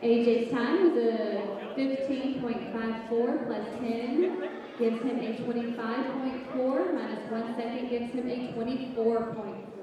AJ's time was a 15.54 plus 10 gives him a 25.4 minus one second gives him a 24.4.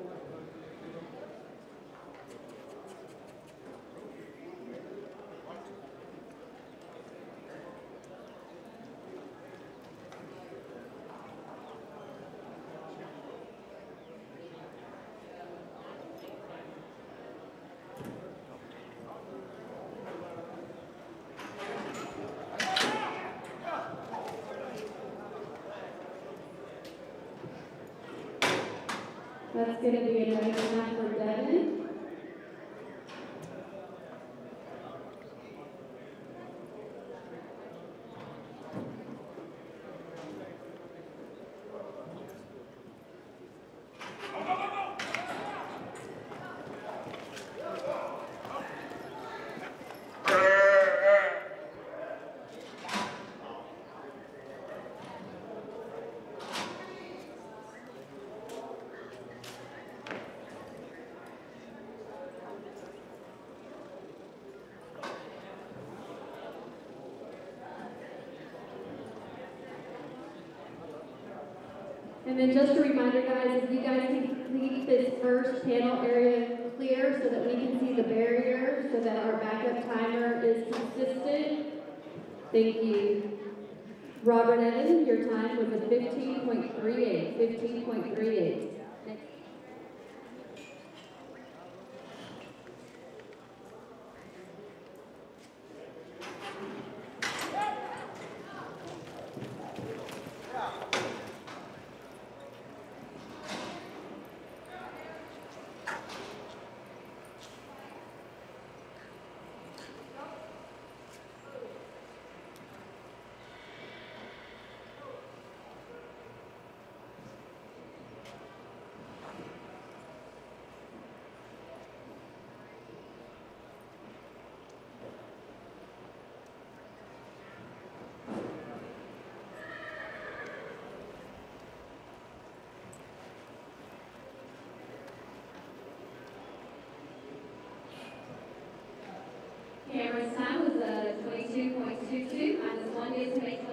That's going to be a nice night. And then just a reminder, guys, if you guys can leave this first panel area clear so that we can see the barrier so that our backup timer is consistent. Thank you. Robert Evans. your time was a 15.38, 15.38. 2.22 and the minus 1 is making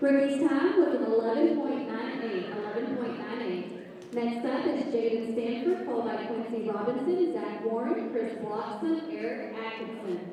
Rimmy's time was an eleven point nine eight, eleven point nine eight. Next up is Jaden Stanford, followed by Quincy Robinson, Zach Warren, Chris Bloxson, Eric Atkinson.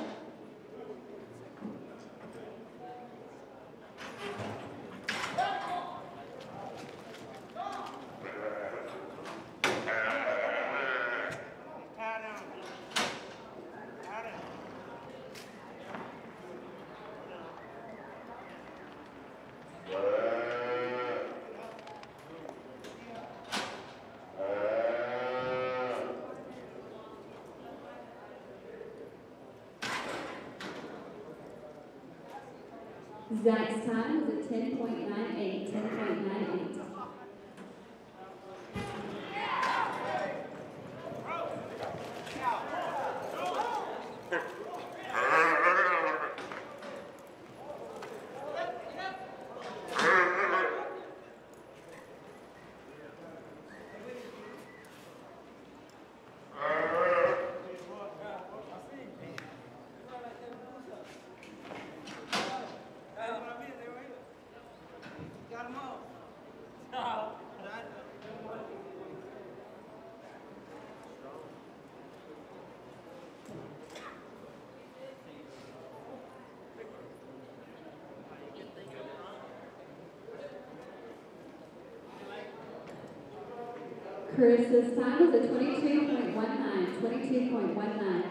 Zach's time was at 10.98, 10.98. Chris's time is a 22.19, 22.19.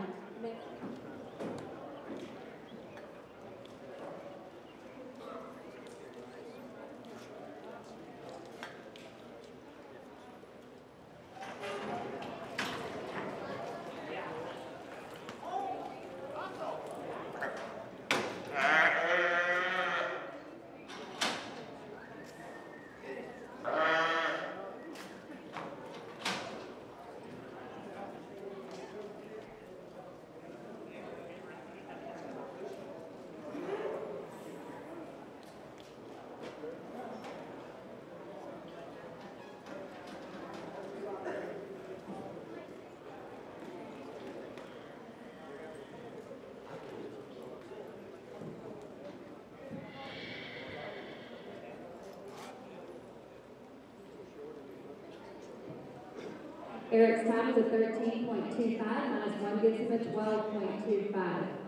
Eric's time is a 13.25 minus 1 gives him a 12.25.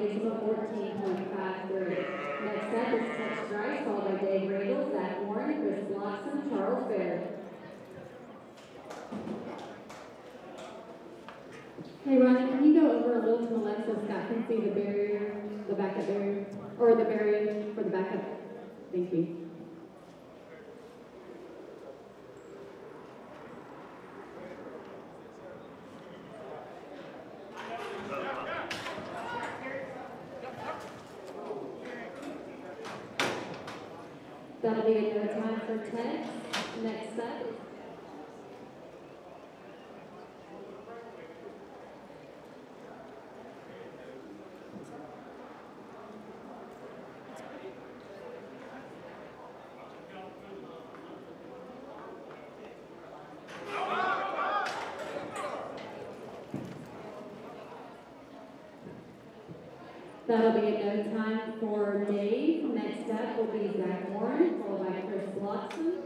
gives him a fourteen point five three. Next up is Tex Strice, followed by Dave Riggle, Zach Warren, Chris Bloxam, Charles Fair. Hey Ronnie, can you go over a little to the Scott can see the barrier, the backup barrier, or the barrier for the backup? Thank you. That'll be no time for Tex. Next up That'll be a no time for Dave. Next up will be Zach Warren, followed by Chris Bloxam.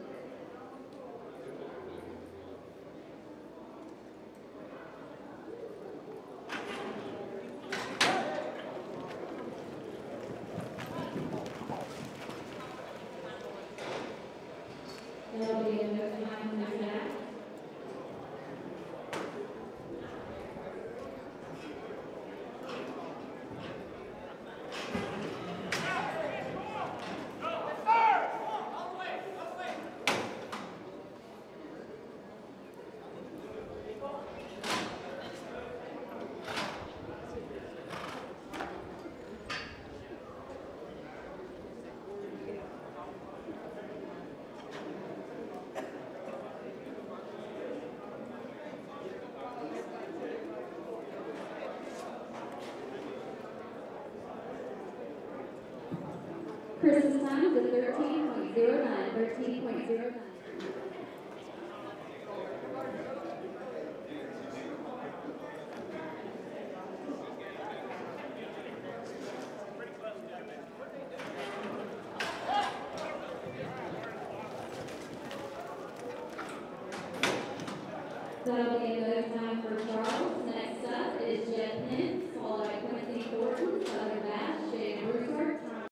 0.09, 13.09,